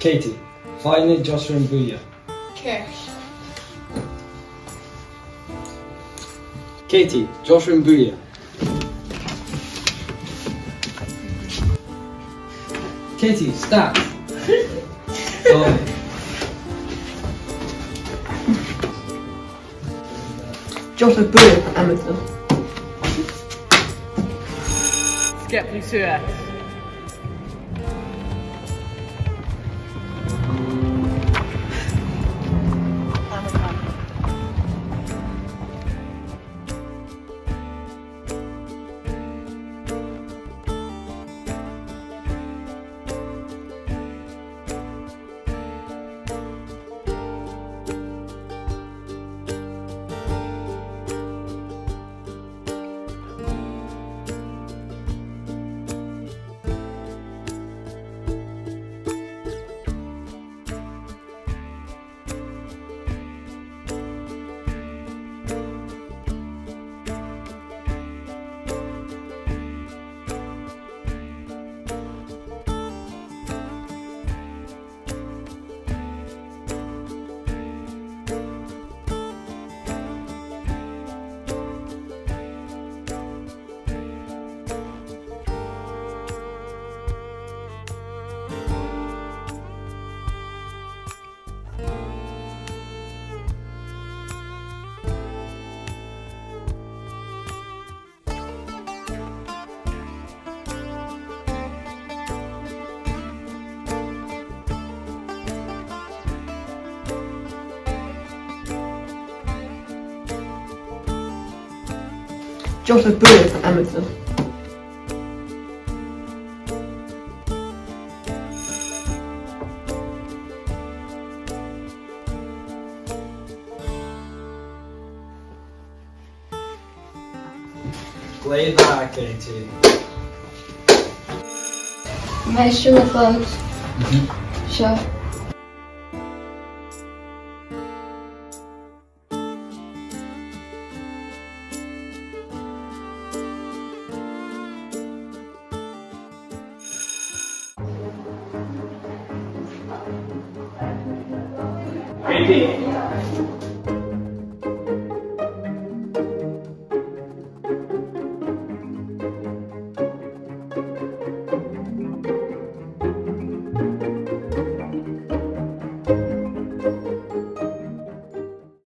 Katie, fajny Joshua Mbuya. Cash. Katie, Joshua Mbuya. Katie, stop. Sorry. Joseph Booth, amateur. Skip plus US. Joseph Booth, amateur. Play that, Katie. Measure my clothes. Mm-hmm. Sure. Thank you.